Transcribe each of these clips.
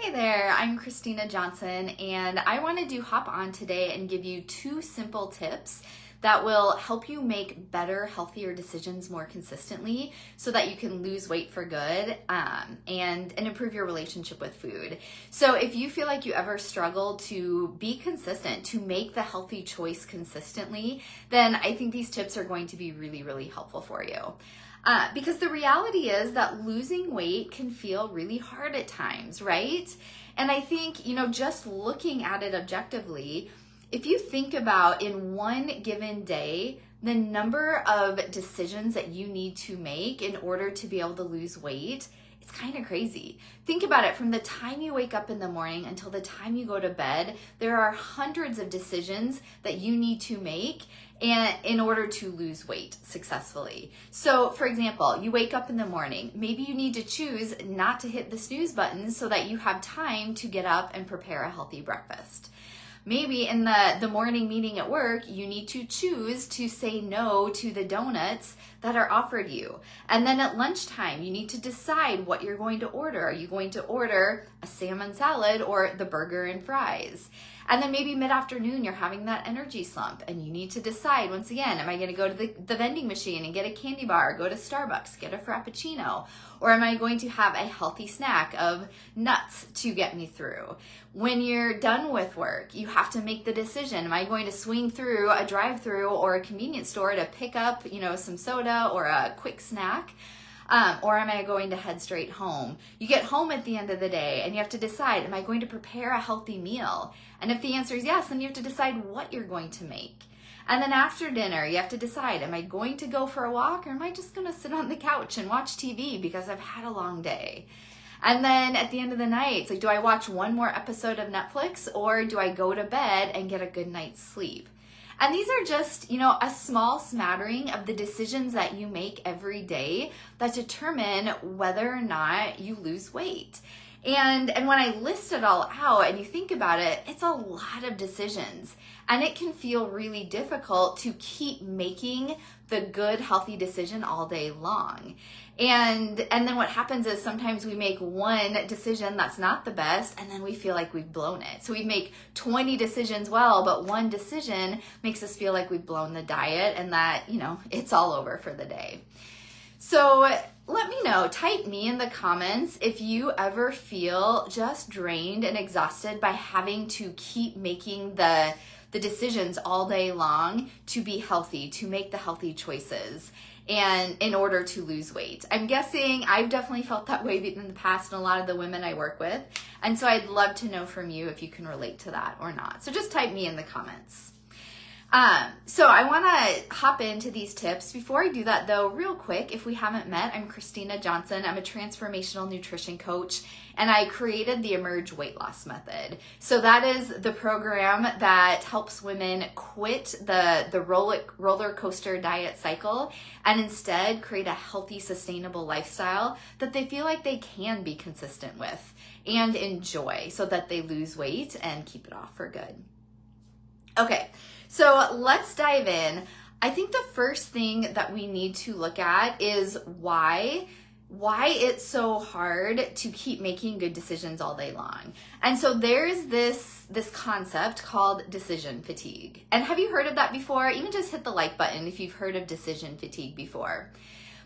Hey there, I'm Christina Johnson, and I wanted to do hop on today and give you two simple tips that will help you make better, healthier decisions more consistently so that you can lose weight for good um, and, and improve your relationship with food. So, if you feel like you ever struggle to be consistent, to make the healthy choice consistently, then I think these tips are going to be really, really helpful for you. Uh, because the reality is that losing weight can feel really hard at times, right? And I think, you know, just looking at it objectively, if you think about in one given day, the number of decisions that you need to make in order to be able to lose weight, it's kind of crazy. Think about it from the time you wake up in the morning until the time you go to bed, there are hundreds of decisions that you need to make and in order to lose weight successfully. So, for example, you wake up in the morning, maybe you need to choose not to hit the snooze button so that you have time to get up and prepare a healthy breakfast. Maybe in the, the morning meeting at work, you need to choose to say no to the donuts that are offered you. And then at lunchtime, you need to decide what you're going to order. Are you going to order a salmon salad or the burger and fries? And then maybe mid afternoon, you're having that energy slump and you need to decide once again, am I going to go to the, the vending machine and get a candy bar, go to Starbucks, get a Frappuccino? Or am I going to have a healthy snack of nuts to get me through? When you're done with work, you have to make the decision. Am I going to swing through a drive through or a convenience store to pick up, you know, some soda or a quick snack? Um, or am I going to head straight home? You get home at the end of the day and you have to decide, am I going to prepare a healthy meal? And if the answer is yes, then you have to decide what you're going to make. And then after dinner, you have to decide, am I going to go for a walk or am I just going to sit on the couch and watch TV because I've had a long day? And then at the end of the night, it's like, do I watch one more episode of Netflix or do I go to bed and get a good night's sleep? And these are just, you know, a small smattering of the decisions that you make every day that determine whether or not you lose weight. And and when I list it all out and you think about it, it's a lot of decisions. And it can feel really difficult to keep making the good healthy decision all day long. And and then what happens is sometimes we make one decision that's not the best and then we feel like we've blown it. So we make 20 decisions well, but one decision makes us feel like we've blown the diet and that, you know, it's all over for the day. So let me know, type me in the comments if you ever feel just drained and exhausted by having to keep making the the decisions all day long to be healthy, to make the healthy choices and in order to lose weight. I'm guessing I've definitely felt that way in the past and a lot of the women I work with. And so I'd love to know from you if you can relate to that or not. So just type me in the comments. Um, so I want to hop into these tips. Before I do that, though, real quick, if we haven't met, I'm Christina Johnson. I'm a transformational nutrition coach, and I created the Emerge Weight Loss Method. So that is the program that helps women quit the the roller roller coaster diet cycle and instead create a healthy, sustainable lifestyle that they feel like they can be consistent with and enjoy, so that they lose weight and keep it off for good. Okay. So let's dive in. I think the first thing that we need to look at is why why it's so hard to keep making good decisions all day long. And so there's this this concept called decision fatigue. And have you heard of that before? Even just hit the like button if you've heard of decision fatigue before.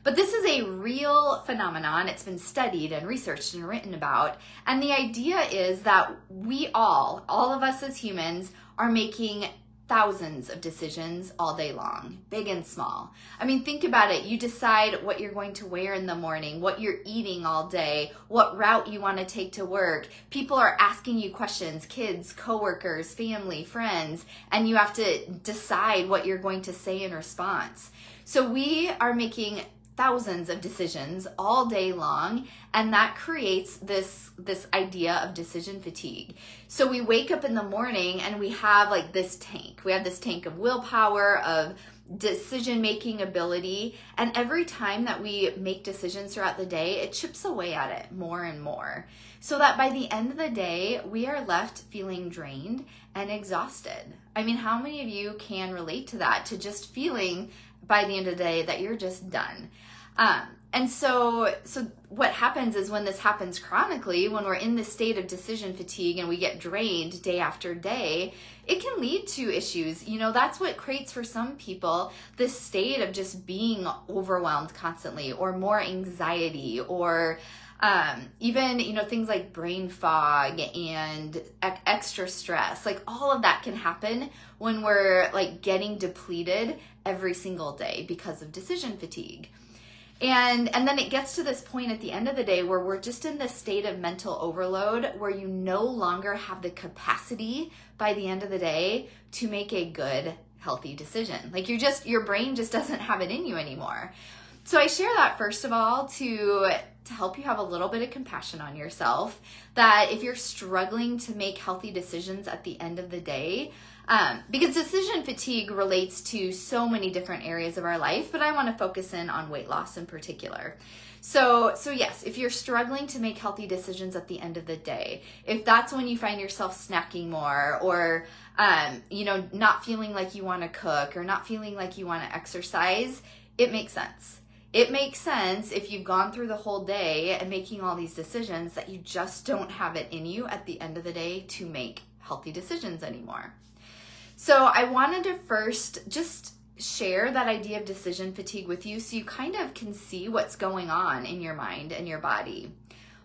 But this is a real phenomenon. It's been studied and researched and written about. And the idea is that we all, all of us as humans, are making thousands of decisions all day long, big and small. I mean, think about it. You decide what you're going to wear in the morning, what you're eating all day, what route you want to take to work. People are asking you questions, kids, coworkers, family, friends, and you have to decide what you're going to say in response. So we are making thousands of decisions all day long and that creates this this idea of decision fatigue. So we wake up in the morning and we have like this tank. We have this tank of willpower of decision making ability and every time that we make decisions throughout the day it chips away at it more and more. So that by the end of the day we are left feeling drained and exhausted. I mean how many of you can relate to that? To just feeling by the end of the day that you're just done. Um, and so so what happens is when this happens chronically, when we're in this state of decision fatigue and we get drained day after day, it can lead to issues. You know, that's what creates for some people this state of just being overwhelmed constantly or more anxiety or um, even you know things like brain fog and extra stress like all of that can happen when we're like getting depleted every single day because of decision fatigue. And and then it gets to this point at the end of the day where we're just in this state of mental overload where you no longer have the capacity by the end of the day to make a good healthy decision. Like you're just your brain just doesn't have it in you anymore. So i share that first of all to to help you have a little bit of compassion on yourself that if you're struggling to make healthy decisions at the end of the day um, because decision fatigue relates to so many different areas of our life, but I want to focus in on weight loss in particular. So, so yes, if you're struggling to make healthy decisions at the end of the day, if that's when you find yourself snacking more or um, you know, not feeling like you want to cook or not feeling like you want to exercise, it makes sense. It makes sense if you've gone through the whole day and making all these decisions that you just don't have it in you at the end of the day to make healthy decisions anymore. So I wanted to first just share that idea of decision fatigue with you so you kind of can see what's going on in your mind and your body.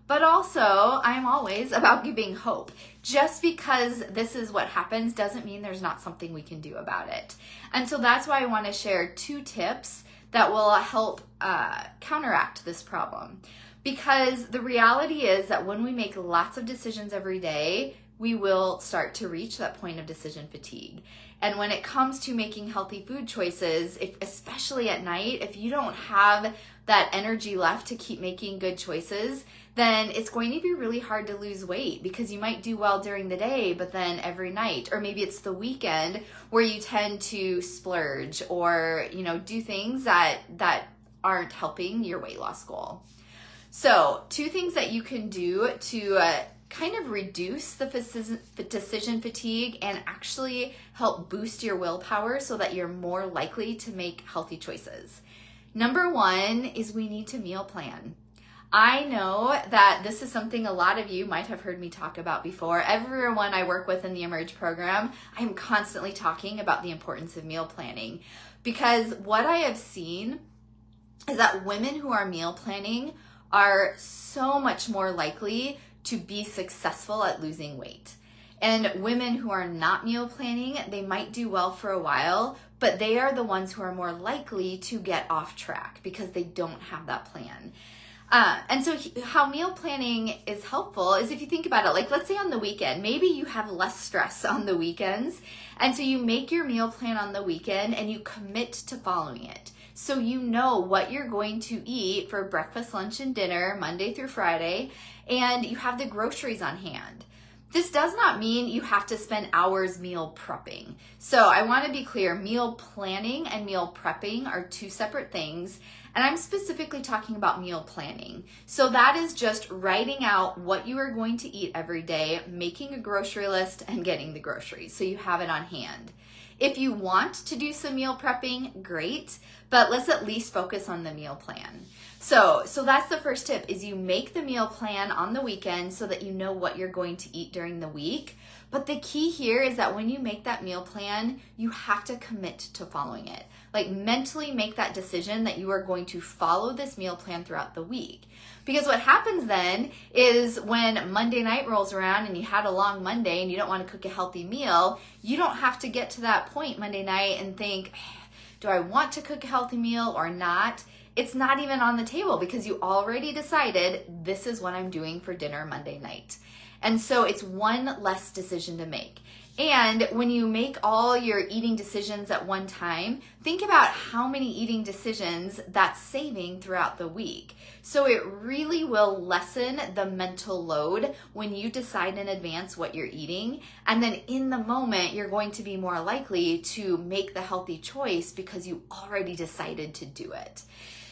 But also, I'm always about giving hope. Just because this is what happens doesn't mean there's not something we can do about it. And so that's why I want to share two tips that will help uh, counteract this problem. Because the reality is that when we make lots of decisions every day, we will start to reach that point of decision fatigue. And when it comes to making healthy food choices, if, especially at night, if you don't have that energy left to keep making good choices, then it's going to be really hard to lose weight because you might do well during the day, but then every night, or maybe it's the weekend where you tend to splurge or, you know, do things that, that aren't helping your weight loss goal. So, two things that you can do to uh, kind of reduce the decision fatigue and actually help boost your willpower so that you're more likely to make healthy choices. Number one is we need to meal plan. I know that this is something a lot of you might have heard me talk about before. Everyone I work with in the Emerge program, I'm constantly talking about the importance of meal planning because what I have seen is that women who are meal planning are so much more likely to be successful at losing weight. And women who are not meal planning, they might do well for a while, but they are the ones who are more likely to get off track because they don't have that plan. Uh, and so, how meal planning is helpful is if you think about it, like let's say on the weekend, maybe you have less stress on the weekends. And so, you make your meal plan on the weekend and you commit to following it. So, you know what you're going to eat for breakfast, lunch, and dinner Monday through Friday and you have the groceries on hand. This does not mean you have to spend hours meal prepping. So I want to be clear meal planning and meal prepping are two separate things. And I'm specifically talking about meal planning. So that is just writing out what you are going to eat every day, making a grocery list, and getting the groceries so you have it on hand. If you want to do some meal prepping, great, but let's at least focus on the meal plan. So, so that's the first tip is you make the meal plan on the weekend so that you know what you're going to eat during the week. But the key here is that when you make that meal plan, you have to commit to following it. Like mentally make that decision that you are going to follow this meal plan throughout the week. Because what happens then is when Monday night rolls around and you had a long Monday and you don't want to cook a healthy meal, you don't have to get to that point Monday night and think, do I want to cook a healthy meal or not? it's not even on the table because you already decided this is what I'm doing for dinner Monday night. And so it's one less decision to make. And when you make all your eating decisions at one time, think about how many eating decisions that's saving throughout the week. So it really will lessen the mental load when you decide in advance what you're eating. And then in the moment, you're going to be more likely to make the healthy choice because you already decided to do it.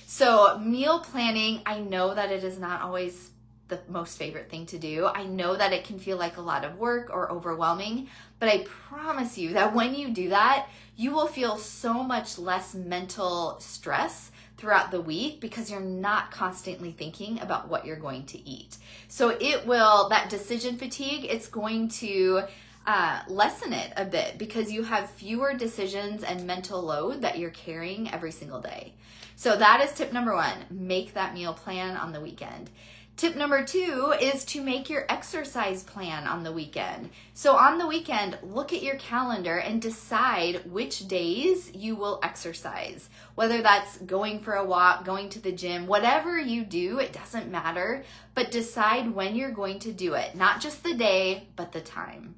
So, meal planning, I know that it is not always the most favorite thing to do. I know that it can feel like a lot of work or overwhelming, but I promise you that when you do that, you will feel so much less mental stress throughout the week because you're not constantly thinking about what you're going to eat. So it will, that decision fatigue, it's going to uh, lessen it a bit because you have fewer decisions and mental load that you're carrying every single day. So that is tip number one make that meal plan on the weekend. Tip number two is to make your exercise plan on the weekend. So, on the weekend, look at your calendar and decide which days you will exercise. Whether that's going for a walk, going to the gym, whatever you do, it doesn't matter. But decide when you're going to do it, not just the day, but the time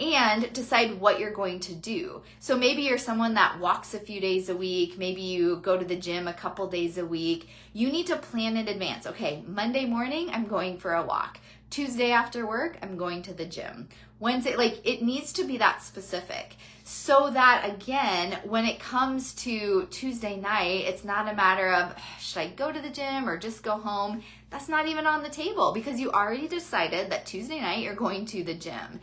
and decide what you're going to do. So maybe you're someone that walks a few days a week, maybe you go to the gym a couple days a week. You need to plan in advance. Okay, Monday morning, I'm going for a walk. Tuesday after work, I'm going to the gym. Wednesday, like it needs to be that specific so that again, when it comes to Tuesday night, it's not a matter of should I go to the gym or just go home? That's not even on the table because you already decided that Tuesday night you're going to the gym.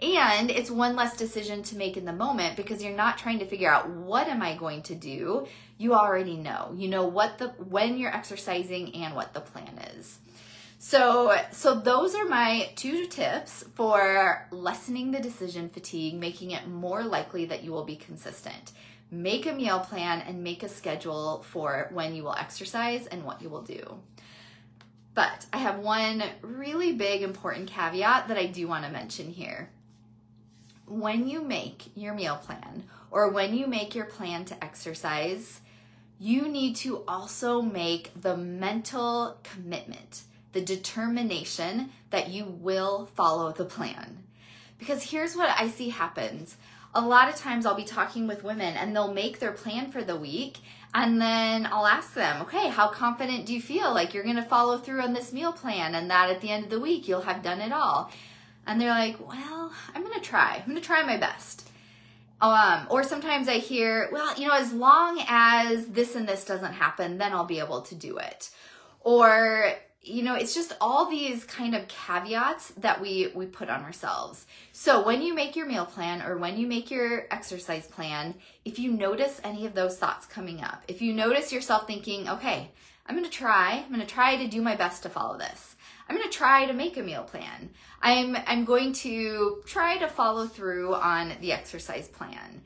And it's one less decision to make in the moment because you're not trying to figure out what am I going to do. You already know. You know what the when you're exercising and what the plan is. So, so those are my two tips for lessening the decision fatigue, making it more likely that you will be consistent. Make a meal plan and make a schedule for when you will exercise and what you will do. But I have one really big important caveat that I do want to mention here when you make your meal plan or when you make your plan to exercise, you need to also make the mental commitment, the determination that you will follow the plan. Because here's what I see happens. A lot of times I'll be talking with women and they'll make their plan for the week and then I'll ask them, okay, how confident do you feel like you're going to follow through on this meal plan and that at the end of the week you'll have done it all? And they're like, well, I'm gonna try. I'm gonna try my best. Um, or sometimes I hear, well, you know, as long as this and this doesn't happen, then I'll be able to do it. Or, you know, it's just all these kind of caveats that we we put on ourselves. So when you make your meal plan or when you make your exercise plan, if you notice any of those thoughts coming up, if you notice yourself thinking, okay, I'm going to try, I'm going to try to do my best to follow this. I'm going to try to make a meal plan. I'm I'm going to try to follow through on the exercise plan.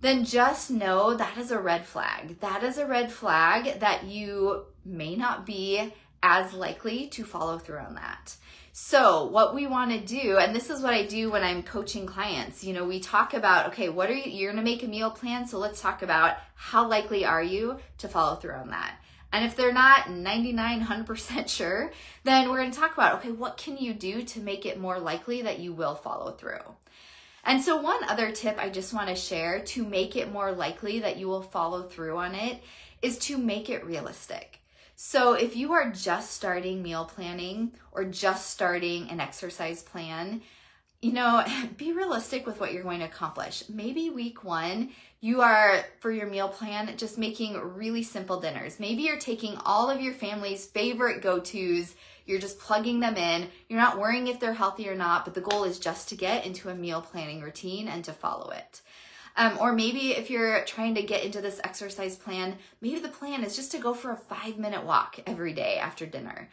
Then just know that is a red flag. That is a red flag that you may not be as likely to follow through on that. So, what we want to do, and this is what I do when I'm coaching clients, you know, we talk about, okay, what are you, you're going to make a meal plan. So, let's talk about how likely are you to follow through on that. And if they're not 99, 100% sure, then we're going to talk about okay, what can you do to make it more likely that you will follow through? And so, one other tip I just want to share to make it more likely that you will follow through on it is to make it realistic. So, if you are just starting meal planning or just starting an exercise plan, you know, be realistic with what you're going to accomplish. Maybe week one, you are, for your meal plan, just making really simple dinners. Maybe you're taking all of your family's favorite go tos, you're just plugging them in. You're not worrying if they're healthy or not, but the goal is just to get into a meal planning routine and to follow it. Um, or maybe if you're trying to get into this exercise plan, maybe the plan is just to go for a five minute walk every day after dinner.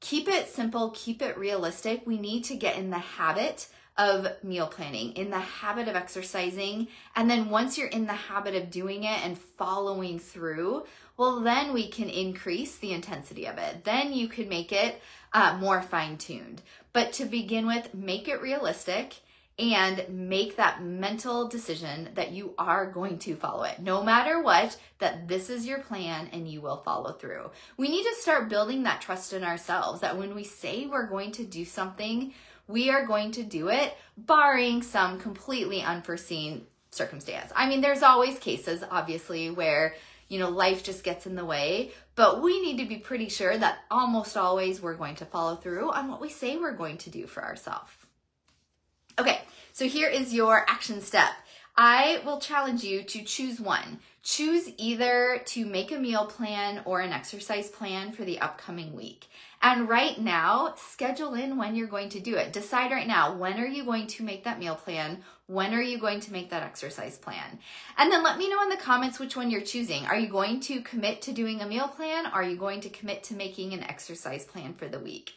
Keep it simple, keep it realistic. We need to get in the habit of meal planning, in the habit of exercising. And then once you're in the habit of doing it and following through, well, then we can increase the intensity of it. Then you can make it uh, more fine tuned. But to begin with, make it realistic and make that mental decision that you are going to follow it. No matter what, that this is your plan and you will follow through. We need to start building that trust in ourselves that when we say we're going to do something, we are going to do it, barring some completely unforeseen circumstance. I mean, there's always cases, obviously, where you know life just gets in the way, but we need to be pretty sure that almost always we're going to follow through on what we say we're going to do for ourselves. Okay, so here is your action step. I will challenge you to choose one. Choose either to make a meal plan or an exercise plan for the upcoming week. And right now, schedule in when you're going to do it. Decide right now when are you going to make that meal plan? When are you going to make that exercise plan? And then let me know in the comments which one you're choosing. Are you going to commit to doing a meal plan? Are you going to commit to making an exercise plan for the week?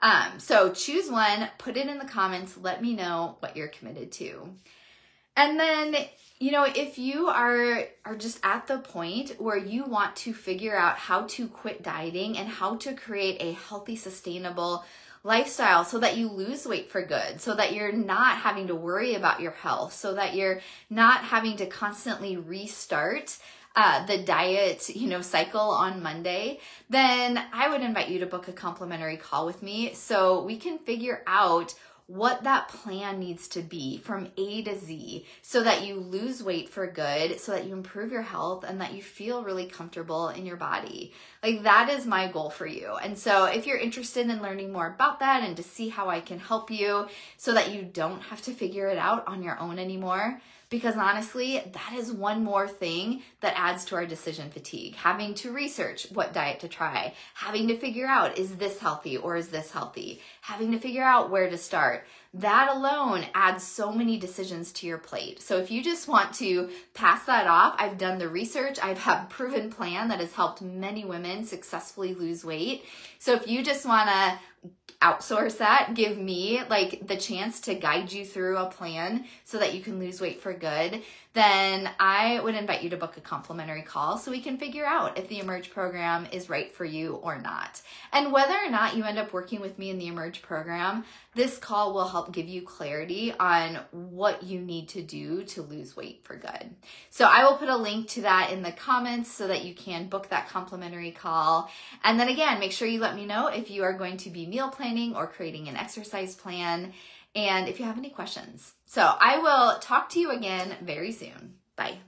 Um, so choose one, put it in the comments, let me know what you're committed to. And then, you know, if you are are just at the point where you want to figure out how to quit dieting and how to create a healthy, sustainable lifestyle so that you lose weight for good, so that you're not having to worry about your health, so that you're not having to constantly restart uh, the diet, you know, cycle on Monday, then I would invite you to book a complimentary call with me so we can figure out what that plan needs to be from A to Z so that you lose weight for good, so that you improve your health and that you feel really comfortable in your body. Like that is my goal for you. And so if you're interested in learning more about that and to see how I can help you so that you don't have to figure it out on your own anymore, because honestly, that is one more thing that adds to our decision fatigue. Having to research what diet to try, having to figure out is this healthy or is this healthy, having to figure out where to start. That alone adds so many decisions to your plate. So if you just want to pass that off, I've done the research, I've had proven plan that has helped many women successfully lose weight. So if you just want to outsource that, give me like the chance to guide you through a plan so that you can lose weight for good, then I would invite you to book a complimentary call so we can figure out if the Emerge program is right for you or not. And whether or not you end up working with me in the Emerge program, this call will help give you clarity on what you need to do to lose weight for good. So I will put a link to that in the comments so that you can book that complimentary call. And then again, make sure you let me know if you are going to be meal planning or creating an exercise plan and if you have any questions. So I will talk to you again very soon. Bye.